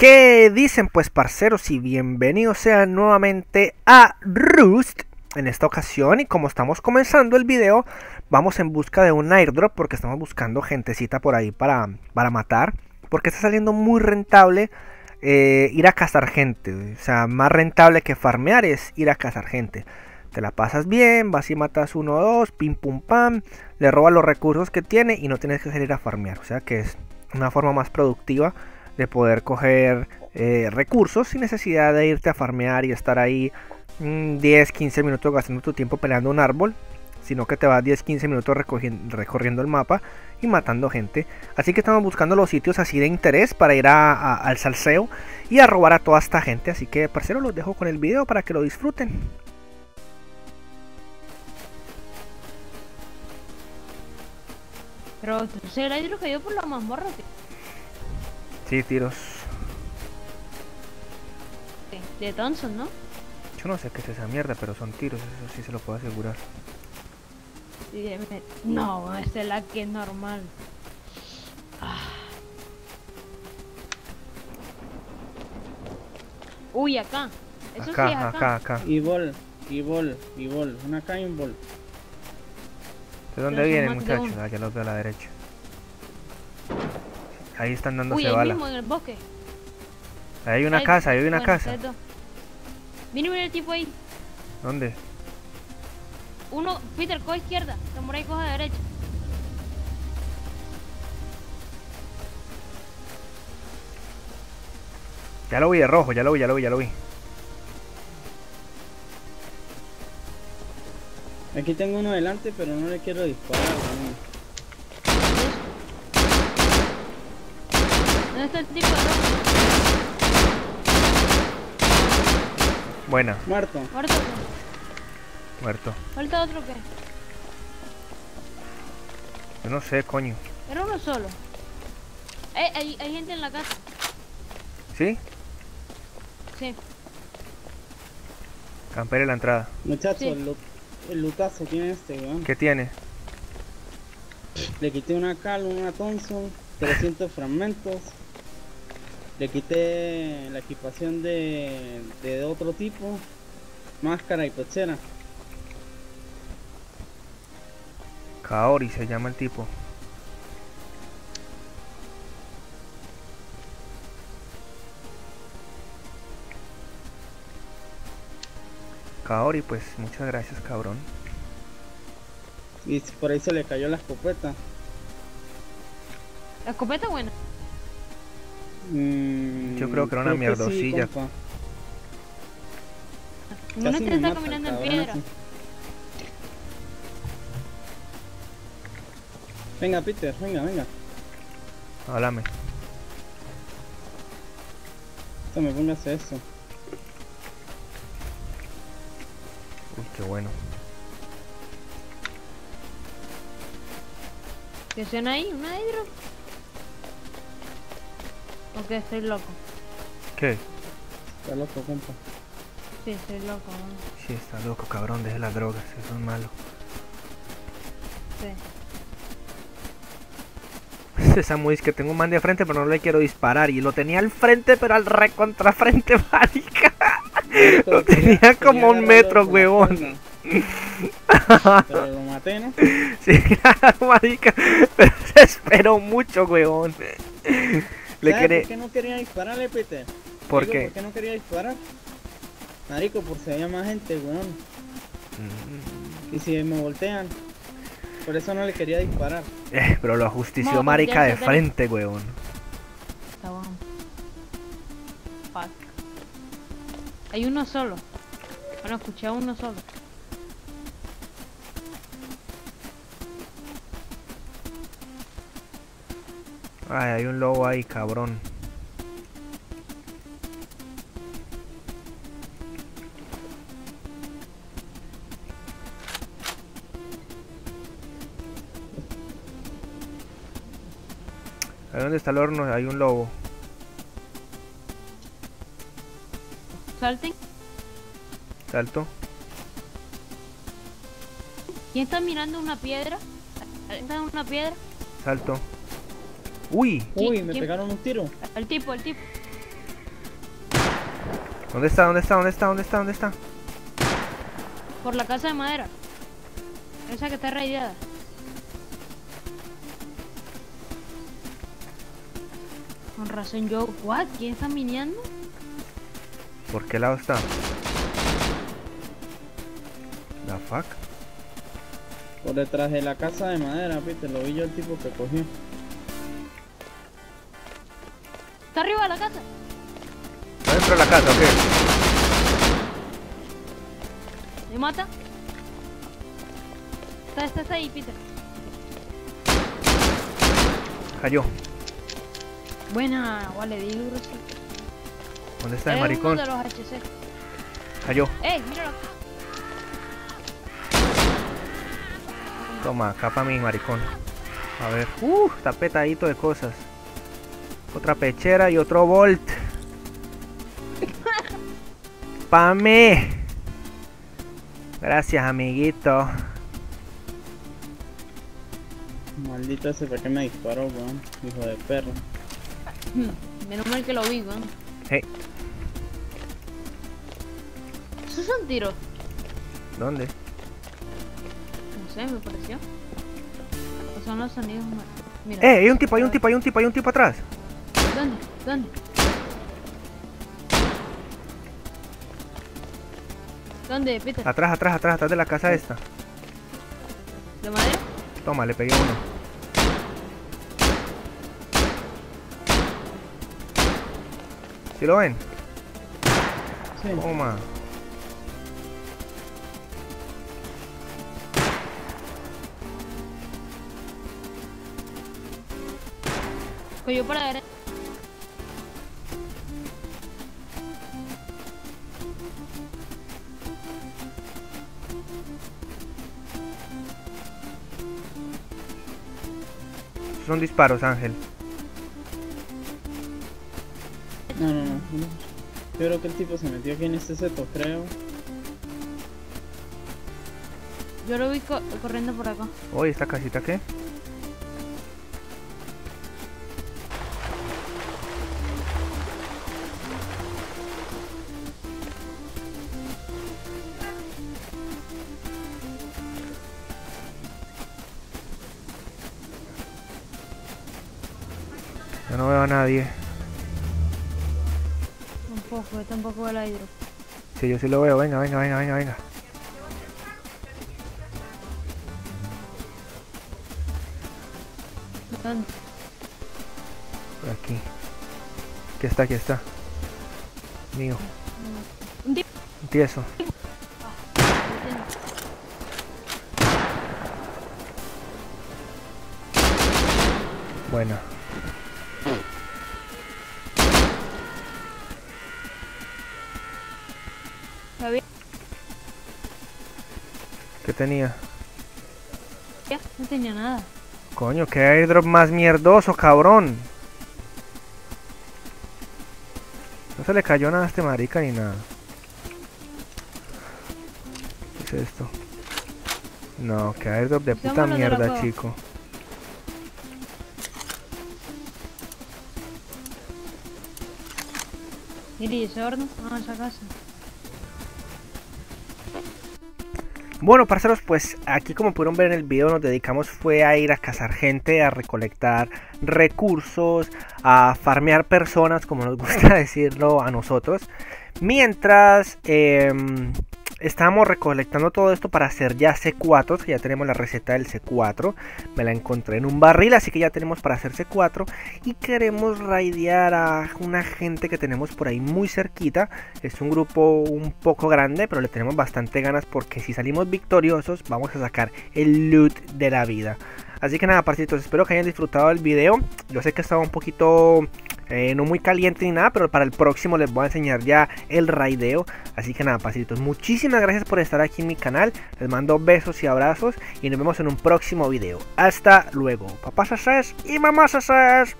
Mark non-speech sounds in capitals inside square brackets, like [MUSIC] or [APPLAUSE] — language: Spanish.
¿Qué dicen pues parceros y bienvenidos sean nuevamente a Roost. En esta ocasión y como estamos comenzando el video vamos en busca de un airdrop porque estamos buscando gentecita por ahí para, para matar porque está saliendo muy rentable eh, ir a cazar gente. O sea más rentable que farmear es ir a cazar gente. Te la pasas bien, vas y matas uno o dos, pim pum pam, le robas los recursos que tiene y no tienes que salir a farmear. O sea que es una forma más productiva de poder coger eh, recursos sin necesidad de irte a farmear y estar ahí 10, mm, 15 minutos gastando tu tiempo peleando un árbol, sino que te vas 10, 15 minutos recorriendo el mapa y matando gente. Así que estamos buscando los sitios así de interés para ir al salseo y a robar a toda esta gente. Así que, parceros, los dejo con el video para que lo disfruten. Pero cayó por la mazmorra. Sí, tiros. De Thompson, ¿no? Yo no sé qué es esa mierda, pero son tiros, eso sí se lo puedo asegurar. No, esta es la que es normal. Ah. Uy, acá. Eso acá, sí acá. acá, acá. Y bol, y bol, y bol. Una acá y un bol. ¿De dónde vienen, muchachos? Ah, ya los veo a la derecha. Ahí están dándose Uy, ahí balas. mismo en el bosque. Ahí hay una Ahí- casa, ahí hay una bueno, casa. Mira, mira el tipo ahí. ¿Dónde? Uno, Peter, coge izquierda. Samurai coge derecha. Ya lo vi de rojo, ya lo vi, ya lo vi, ya lo vi. Aquí tengo uno delante, pero no le quiero disparar. ¿Dónde está el tipo? Buena, Muerto. Muerto. muerto. Falta otro que. Yo no sé, coño. Era uno solo. Eh, hay, hay gente en la casa. ¿Sí? Sí. Campere la entrada. Muchachos, Sí. el, el lutazo tiene este, weón. ¿Qué tiene? Le quité una cal, una Thompson, 300 fragmentos. Le quité la equipación de, de otro tipo, máscara y pechera. Kaori se llama el tipo. Kaori, pues muchas gracias, cabrón. Y por ahí se le cayó la escopeta. La escopeta buena. Mm, Yo creo que era una sí, mierdosilla. Casi este me está caminando en piedra. Venga, Peter, venga, venga. Háblame. Esto me pongas eso. Uy, qué bueno. ¿Qué suena ahí? ¿Una hidro? Ok, estoy loco. ¿Qué? Está loco, compa. Sí, estoy loco. man. Sí, está loco, cabrón, deje las drogas, eso es malo. Sí. [LAUGHS] Esa muy es que tengo un man de frente, pero no le quiero disparar. Y lo tenía al frente, pero al recontra frente, [LAUGHS] marica. Lo tenía como un metro, huevón. [LAUGHS] Pero lo maté, ¿no? Sí, claro, marica. Pero se esperó mucho, huevón. Le ¿Sabes quiere. ¿Por qué no quería dispararle, Peter? ¿Por Digo, qué? ¿Por qué no quería disparar? Marico, por si había más gente, weón. Mm, Y si me voltean. Por eso no le quería disparar. eh, pero lo ajustició No, marica de frente, huevón. Está bueno. Fuck. Hay uno solo. Bueno, escuché a uno solo. Ay, hay un lobo ahí, cabrón. Ahí donde está el horno hay un lobo. Salten. Salto. ¿Quién está mirando una piedra? ¿Está una piedra? Salto. Uy, Uy, ¿Quién- me quién? pegaron un tiro. El tipo, el tipo. ¿Dónde está? ¿Dónde está? ¿Dónde está? ¿Dónde está? ¿Dónde está? Por la casa de madera. Esa que está rayada. Con razón yo. ¿What? ¿Quién está mineando? ¿Por qué lado está? The fuck? Por detrás de la casa de madera, Peter, lo vi yo el tipo que cogió. Está arriba de la casa. ¿Está dentro de la casa o qué? ¿Me mata? Está, está, está ahí, Peter. Cayó. Buena, vale, di duro, sí. ¿Dónde está el Es maricón? uno de los HC. Cayó. ¡Ey, míralo! Toma, capa mi maricón. A ver. Uh, está petadito de cosas. Otra pechera y otro volt. Pame. Gracias, amiguito. Maldito ese, ¿por qué me disparó, weón? Hijo de perro. [LAUGHS] Menos mal que lo vi, weón. Hey, Eso es un tiro. ¿dónde? No sé, me pareció. O son los sonidos Mira. Eh, hay un tipo, hay un tipo, hay un tipo, hay un tipo atrás. ¿Dónde? ¿Dónde? ¿Dónde, Peter? Atrás, atrás, atrás, atrás de la casa esta. ¿De madera? Toma, le pegué uno. ¿Sí lo ven? Sí. Toma. Cogió para ver. Son disparos, Ángel. No, no, no. Yo creo que el tipo se metió aquí en este seto, creo. Yo lo vi co- corriendo por acá. Oye, ¿esta casita qué? Yo no veo a nadie. Tampoco, yo tampoco veo la hidro. Sí, yo sí lo veo. Venga, venga, venga, venga, venga. ¿Dónde? Por aquí. Aquí está, aquí está. Mío. Un tipo. Empiezo. Bueno. Había- ¿Qué tenía? No tenía nada. Coño, qué airdrop más mierdoso, cabrón. No se le cayó nada a este marica ni nada. ¿Qué es esto? No, qué airdrop de puta de mierda, chico. ¿y ese horno? Ah, esa casa. Bueno, parceros, pues aquí como pudieron ver en el video nos dedicamos fue a ir a cazar gente, a recolectar recursos, a farmear personas, como nos [LAUGHS] gusta decirlo a nosotros. Mientras em, estábamos recolectando todo esto para hacer ya C4, que ya tenemos la receta del C4. Me la encontré en un barril, así que ya tenemos para hacer C4. Y queremos raidear a una gente que tenemos por ahí muy cerquita. Es un grupo un poco grande, pero le tenemos bastante ganas porque si salimos victoriosos vamos a sacar el loot de la vida. Así que nada, parcitos, espero que hayan disfrutado del video. Yo sé que estaba un poquito eh, no muy caliente ni nada, pero para el próximo les voy a enseñar ya el raideo. Así que nada, pasitos, muchísimas gracias por estar aquí en mi canal. Les mando besos y abrazos y nos vemos en un próximo video. Hasta luego, papás asas y mamás asas.